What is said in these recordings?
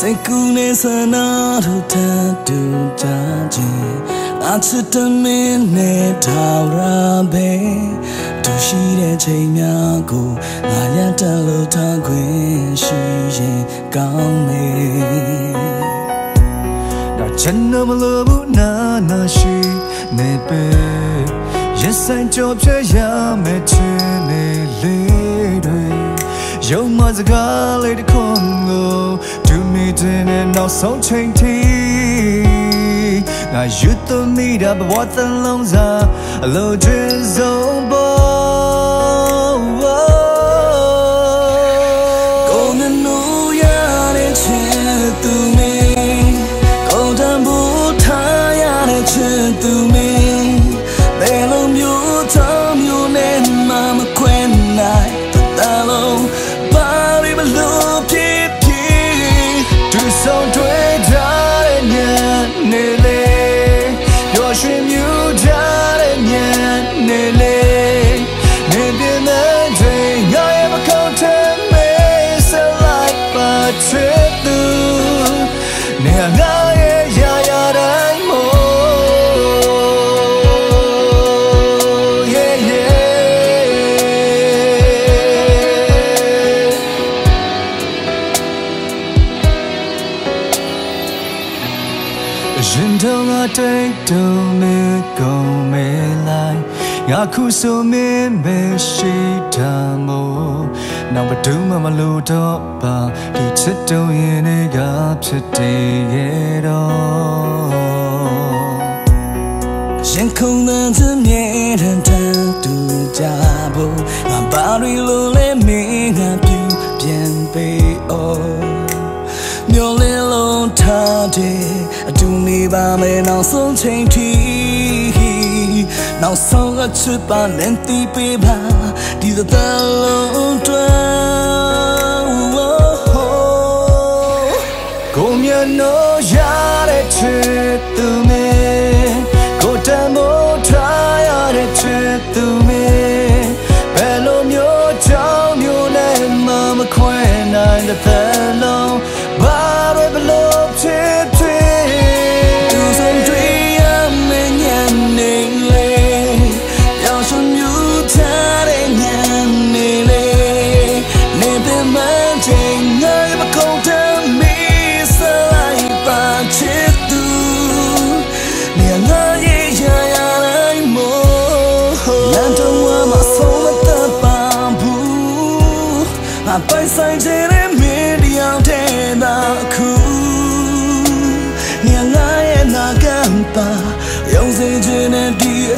စိတ်ကူးနေစနာတို့တတူကြခြင်းအချစ်တမင်းနဲ့ထာဝရပဲသူရှိတဲ့ချိန်များကိုငါရတလို့ထားခွင့်ရှိရင်ကောင်းမေတော့ချင်မလို့ဘူးနာနာရှိနေပဲရက်ဆိုင်ကြောပြရမယ်ချင်နေလေတွေရုံမစကားလေးတစ်ခွန်းကိုဒူမီ တင်နဲ့နောက်ဆုံးချိန်ထိငါယူသွမိတာဘဝသလုံးစားအလိုချင်ဆုံးပေါ် ချစ်သူနေငါရဲ့ရာရာတိုင်းမို့ yeah yeah ရင်တုံးကတိတ်တုံးမေကုန်မေလိုက်ငါခုဆိုမင်းမရှိတာမို့ နောက်ဘဒုမှမလို့တော့ပါဒီချစ်တုံးရင်ကဖြစ်တည်ရဲ့တော့ရင်ခုန်တဲ့သူမြဲတဲ့တန်တူကြဖို့ငါဘာတွေလို့လဲမင်းငါပြုပြန်ပေးအောင်မျောလင်းလုံးထားတဲ့အတူနေပါမယ်နောက်ဆုံးချိန်ထိ နောက်ဆုံးအချစ်ပါနဲ့တီးပေးပါဒီသက်လုံးတွဲကိုမြတ်လို့ရတဲ့ချစ်သူမ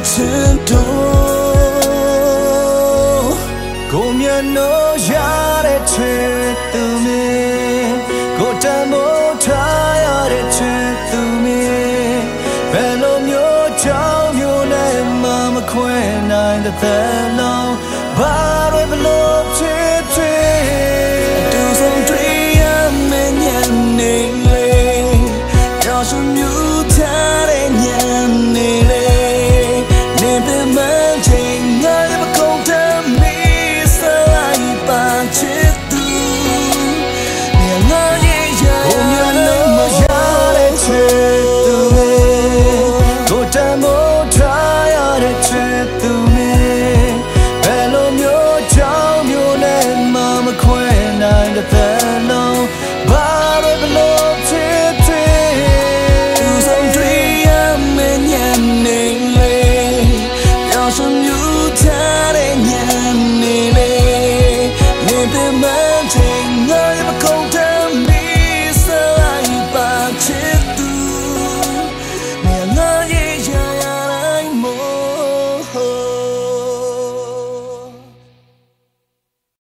ချင်းတော်ကိုမြတ်လို့ရတဲ့ချစ်သူမင်းကိုတမ်းမို့ထားရတဲ့ချစ်သူမင်းဘယ်လိုမျိုးကြောင့်မျိုးနဲ့မှမခွဲနိုင်တဲ့